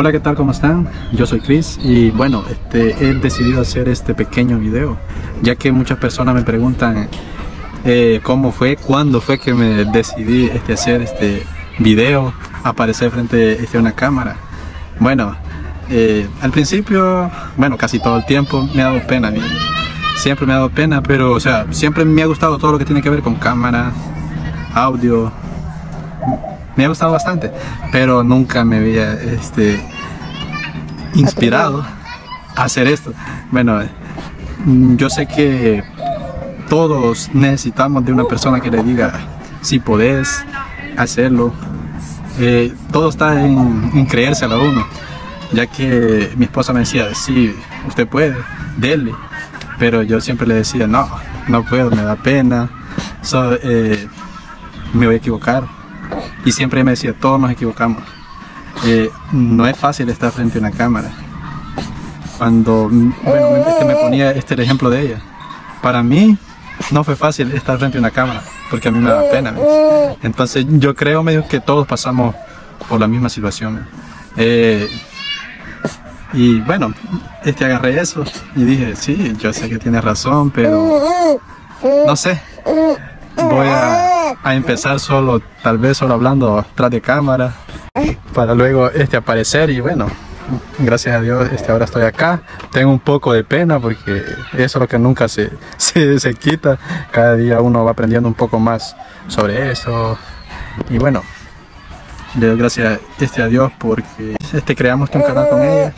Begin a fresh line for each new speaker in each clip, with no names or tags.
Hola, ¿qué tal? ¿Cómo están? Yo soy Chris y bueno, este, he decidido hacer este pequeño video ya que muchas personas me preguntan eh, cómo fue, cuándo fue que me decidí este, hacer este video, aparecer frente este, a una cámara. Bueno, eh, al principio, bueno, casi todo el tiempo me ha dado pena, siempre me ha dado pena, pero o sea, siempre me ha gustado todo lo que tiene que ver con cámara, audio, me ha gustado bastante, pero nunca me había este, inspirado a hacer esto. Bueno, yo sé que todos necesitamos de una persona que le diga si podés hacerlo. Eh, todo está en, en a uno, ya que mi esposa me decía, sí, usted puede, dele, pero yo siempre le decía, no, no puedo, me da pena, eh, me voy a equivocar y siempre me decía, todos nos equivocamos. Eh, no es fácil estar frente a una cámara. Cuando bueno, este me ponía este el ejemplo de ella. Para mí no fue fácil estar frente a una cámara, porque a mí me da pena. Entonces yo creo medio que todos pasamos por la misma situación. Eh, y bueno, este agarré eso y dije, sí, yo sé que tiene razón, pero no sé, voy a a empezar solo, tal vez solo hablando tras de cámara, para luego este aparecer y bueno, gracias a Dios este, ahora estoy acá. Tengo un poco de pena porque eso es lo que nunca se, se, se quita. Cada día uno va aprendiendo un poco más sobre eso. Y bueno, le doy gracias este, a Dios porque este, creamos un canal con ella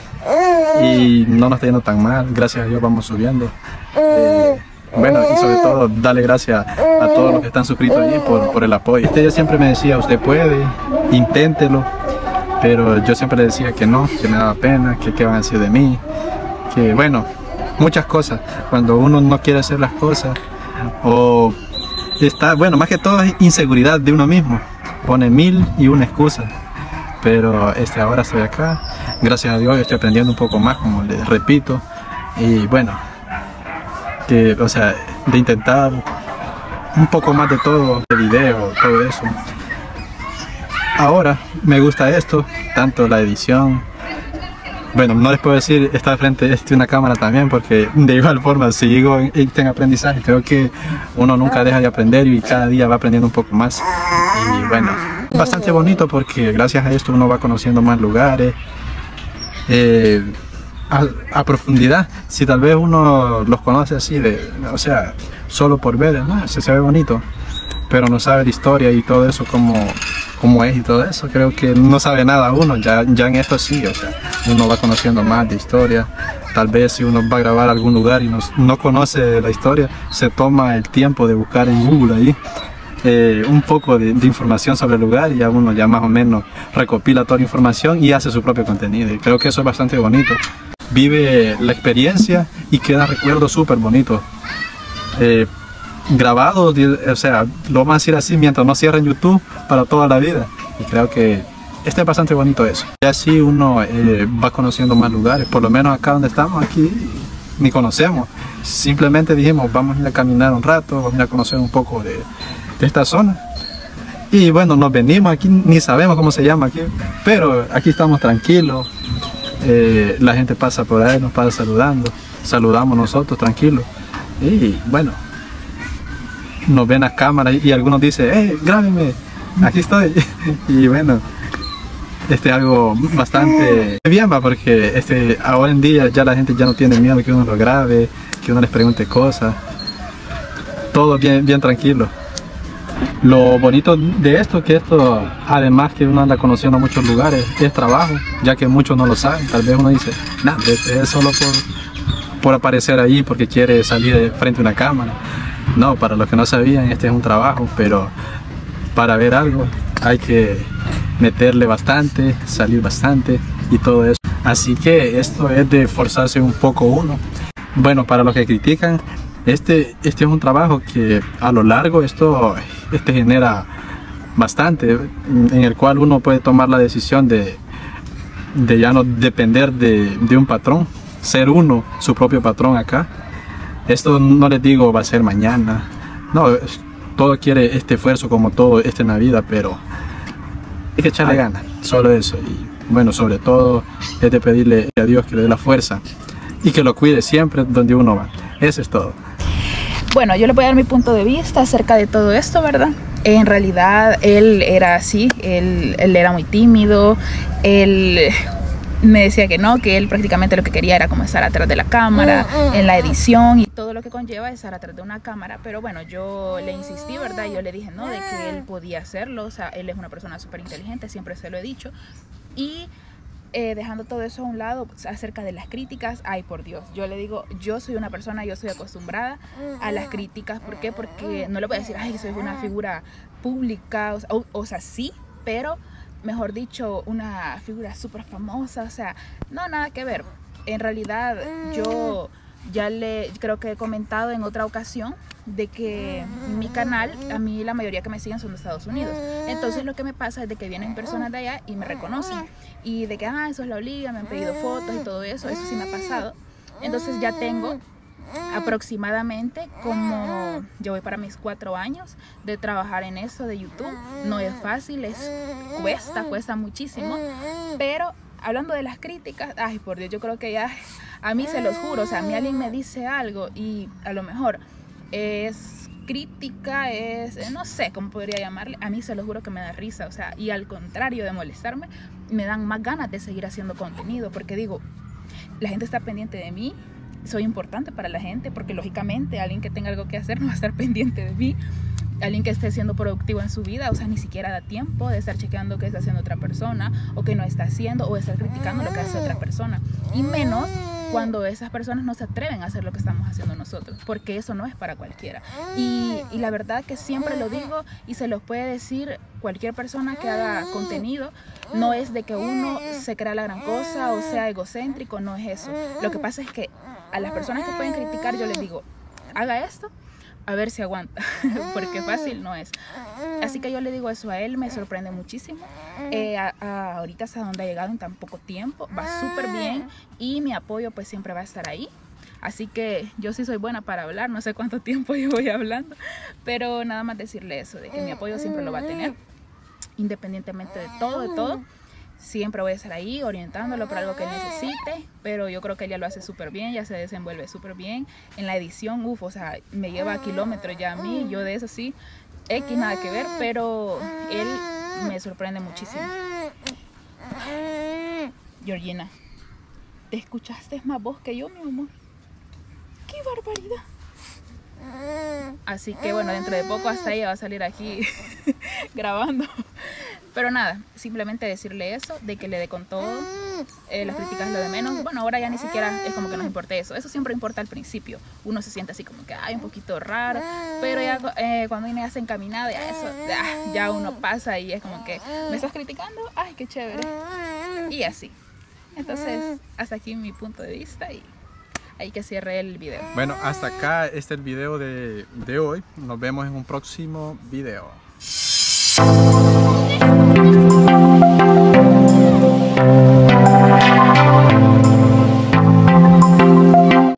y no nos está yendo tan mal. Gracias a Dios vamos subiendo. Eh, bueno, y sobre todo, darle gracias a todos los que están suscritos ahí por, por el apoyo. Ella siempre me decía, usted puede, inténtelo, pero yo siempre le decía que no, que me daba pena, que qué van a decir de mí, que bueno, muchas cosas. Cuando uno no quiere hacer las cosas, o está, bueno, más que todo es inseguridad de uno mismo, pone mil y una excusa. Pero este, ahora estoy acá, gracias a Dios estoy aprendiendo un poco más, como les repito, y bueno, o sea, de intentar un poco más de todo, de video, todo eso. Ahora me gusta esto, tanto la edición. Bueno, no les puedo decir estar frente a este, una cámara también, porque de igual forma sigo en, en aprendizaje. Creo que uno nunca deja de aprender y cada día va aprendiendo un poco más. Y bueno, bastante bonito porque gracias a esto uno va conociendo más lugares. Eh, a, profundidad. Si tal vez uno los conoce así, de, o sea, solo por ver, ¿no? se, se ve bonito, pero no sabe la historia y todo eso, como, como es y todo eso, creo que no sabe nada uno, ya, ya en esto sí, o sea, uno va conociendo más de historia. Tal vez si uno va a grabar algún lugar y no, no conoce la historia, se toma el tiempo de buscar en Google ahí eh, un poco de, información sobre el lugar y ya uno ya más o menos recopila toda la información y hace su propio contenido. Y creo que eso es bastante bonito vive la experiencia y queda recuerdo súper bonito Eh, grabado, o sea, lo vamos a decir así mientras no cierren YouTube para toda la vida. Y creo que este es bastante bonito eso. Y así uno eh, va conociendo más lugares, por lo menos acá donde estamos, aquí ni conocemos. Simplemente dijimos, vamos a ir a caminar un rato, vamos a ir a conocer un poco de esta zona. Y bueno, nos venimos aquí, ni sabemos cómo se llama aquí, pero aquí estamos tranquilos, eh, la gente pasa por ahí, nos pasa saludando, saludamos nosotros tranquilos. Y bueno, nos ven a cámara y, algunos dicen, hey, grábenme, aquí estoy. y bueno, este es algo bastante bien, porque este, ahora en día ya la gente ya no tiene miedo que uno lo grabe, que uno les pregunte cosas. Todo bien, bien tranquilo. Lo bonito de esto es que esto, además que uno anda conociendo muchos lugares, es trabajo, ya que muchos no lo saben. Tal vez uno dice, nada, este es solo por, por aparecer ahí, porque quiere salir de frente a una cámara. No, para los que no sabían, este es un trabajo, pero para ver algo hay que meterle bastante, salir bastante y todo eso. Así que esto es de forzarse un poco uno. Bueno, para los que critican, este, este es un trabajo que a lo largo esto este genera bastante, en el cual uno puede tomar la decisión de, de ya no depender de, de, un patrón, ser uno su propio patrón acá. Esto no les digo va a ser mañana, no, todo quiere este esfuerzo como todo este en la vida, pero hay que echarle ganas, solo eso. Y bueno, sobre todo es de pedirle a Dios que le dé la fuerza y que lo cuide siempre donde uno va. Eso es todo.
Bueno, yo le voy a dar mi punto de vista acerca de todo esto, ¿verdad? En realidad él era así, él, él era muy tímido, él me decía que no, que él prácticamente lo que quería era como estar atrás de la cámara, mm, mm, en la mm. edición y todo lo que conlleva estar atrás de una cámara. Pero bueno, yo le insistí, ¿verdad? Yo le dije no, de que él podía hacerlo, o sea, él es una persona súper inteligente, siempre se lo he dicho. Y eh, dejando todo eso a un lado acerca de las críticas, ay por Dios, yo le digo, yo soy una persona, yo soy acostumbrada a las críticas, ¿por qué? Porque no le voy a decir, ay, soy una figura pública, o, o sea, sí, pero mejor dicho, una figura súper famosa, o sea, no, nada que ver. En realidad yo ya le creo que he comentado en otra ocasión de que mi canal, a mí la mayoría que me siguen son de Estados Unidos. Entonces lo que me pasa es de que vienen personas de allá y me reconocen. Y de que, ah, eso es la Olivia, me han pedido fotos y todo eso, eso sí me ha pasado. Entonces ya tengo aproximadamente como yo voy para mis cuatro años de trabajar en eso de YouTube. No es fácil, es cuesta, cuesta muchísimo. Pero hablando de las críticas, ay por Dios, yo creo que ya a mí se los juro, o sea, a mí alguien me dice algo y a lo mejor es crítica, es, no sé cómo podría llamarle, a mí se los juro que me da risa, o sea, y al contrario de molestarme, me dan más ganas de seguir haciendo contenido, porque digo, la gente está pendiente de mí, soy importante para la gente, porque lógicamente alguien que tenga algo que hacer no va a estar pendiente de mí. Alguien que esté siendo productivo en su vida, o sea, ni siquiera da tiempo de estar chequeando qué está haciendo otra persona, o qué no está haciendo, o estar criticando lo que hace otra persona. Y menos cuando esas personas no se atreven a hacer lo que estamos haciendo nosotros, porque eso no es para cualquiera. Y, y, la verdad que siempre lo digo y se los puede decir cualquier persona que haga contenido, no es de que uno se crea la gran cosa o sea egocéntrico, no es eso. Lo que pasa es que a las personas que pueden criticar yo les digo, haga esto, a ver si aguanta, porque fácil no es. Así que yo le digo eso a él, me sorprende muchísimo. Eh, ahorita hasta donde ha llegado en tan poco tiempo, va súper bien y mi apoyo pues siempre va a estar ahí. Así que yo sí soy buena para hablar, no sé cuánto tiempo yo voy hablando, pero nada más decirle eso, de que mi apoyo siempre lo va a tener, independientemente de todo, de todo siempre voy a estar ahí orientándolo para algo que necesite, pero yo creo que ella lo hace súper bien, ya se desenvuelve súper bien. En la edición, uff, o sea, me lleva kilómetros ya a mí, yo de eso sí, X nada que ver, pero él me sorprende muchísimo. Georgina, ¿te escuchaste más voz que yo, mi amor? ¡Qué barbaridad! Así que bueno, dentro de poco hasta ella va a salir aquí grabando. Pero nada, simplemente decirle eso, de que le dé con todo, eh, las críticas lo de menos. Bueno, ahora ya ni siquiera es como que nos importe eso. Eso siempre importa al principio. Uno se siente así como que, hay un poquito raro. Pero ya eh, cuando uno ya se encaminado, ya eso, ya, uno pasa y es como que, ¿me estás criticando? Ay, qué chévere. Y así. Entonces, hasta aquí mi punto de vista y hay que cierre el video.
Bueno, hasta acá este es el video de, de hoy. Nos vemos en un próximo video.